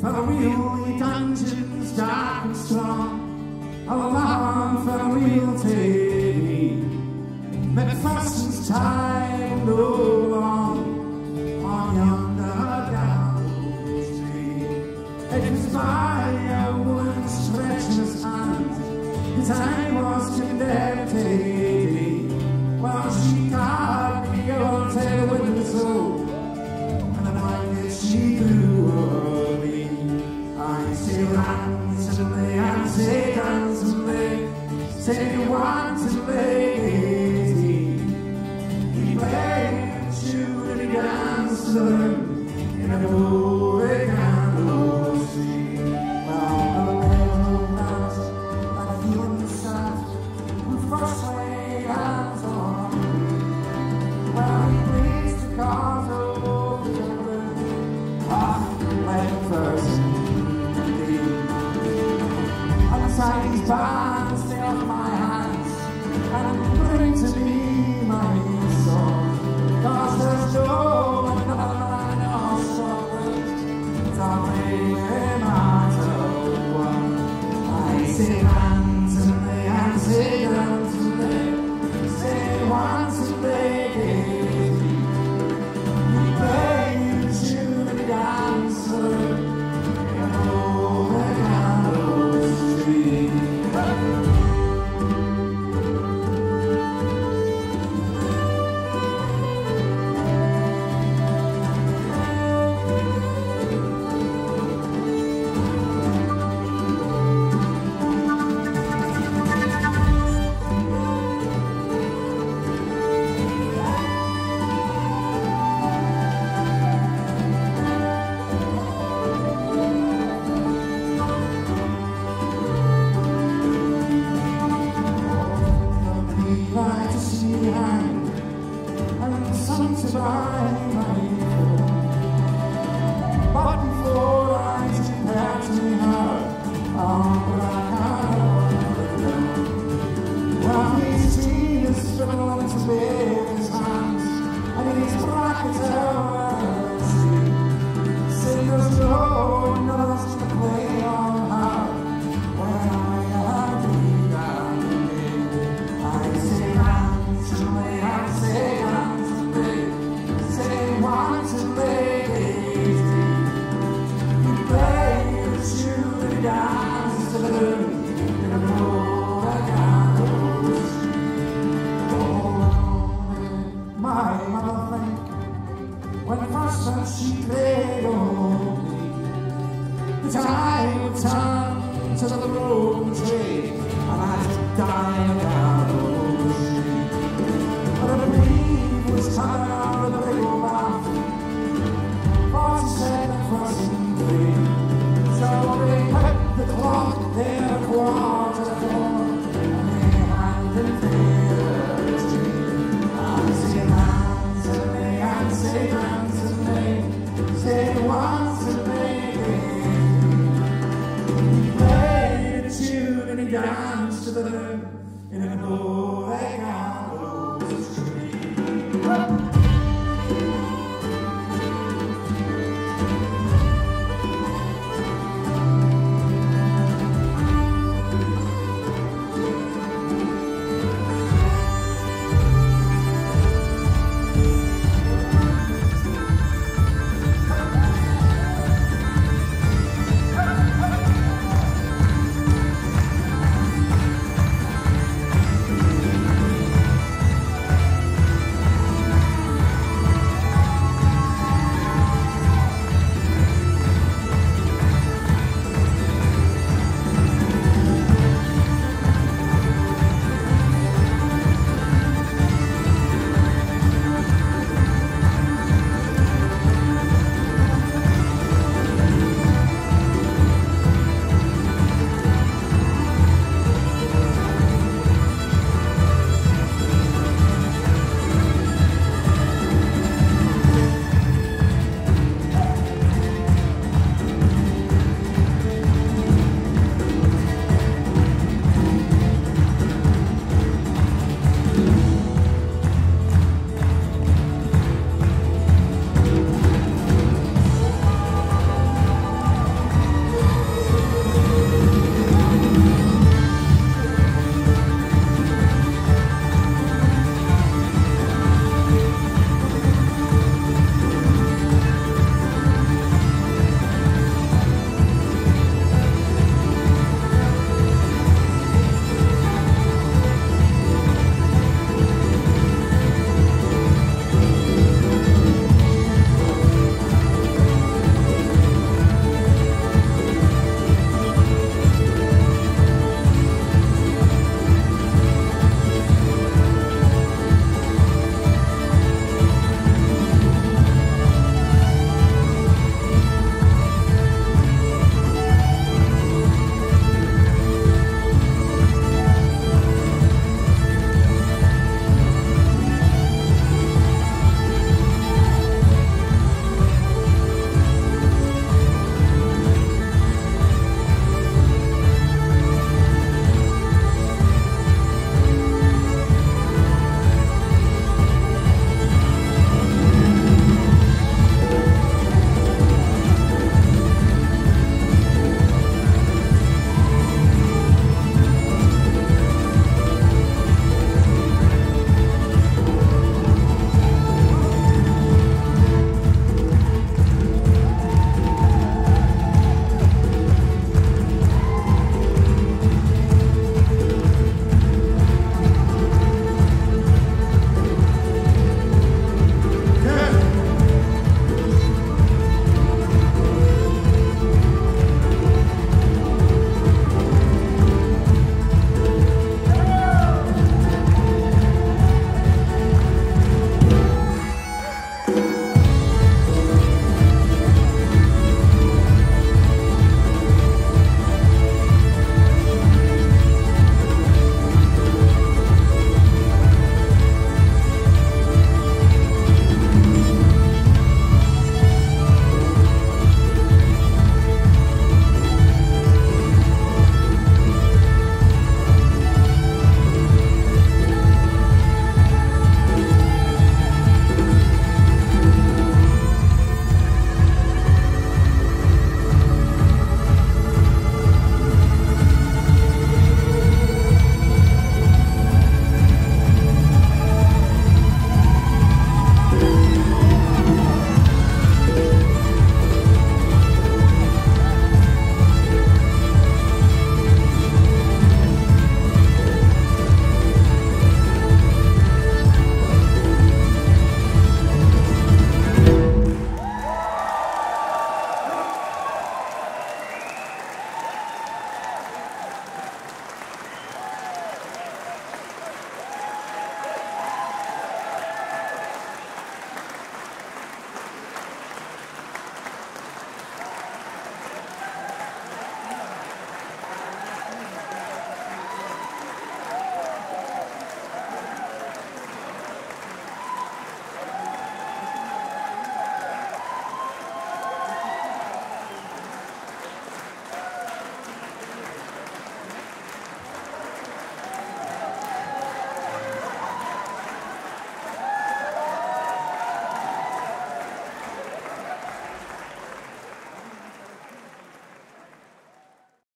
for the real dungeons dark and strong. Along for the real first MacPherson's time no long on yonder gallows tree. It was by a woman's stretcher's hand, his I was too dirty. Say you want to play. We play to played shooting guns and a It's strong to bear I need to his brackets are the room in a blue gown.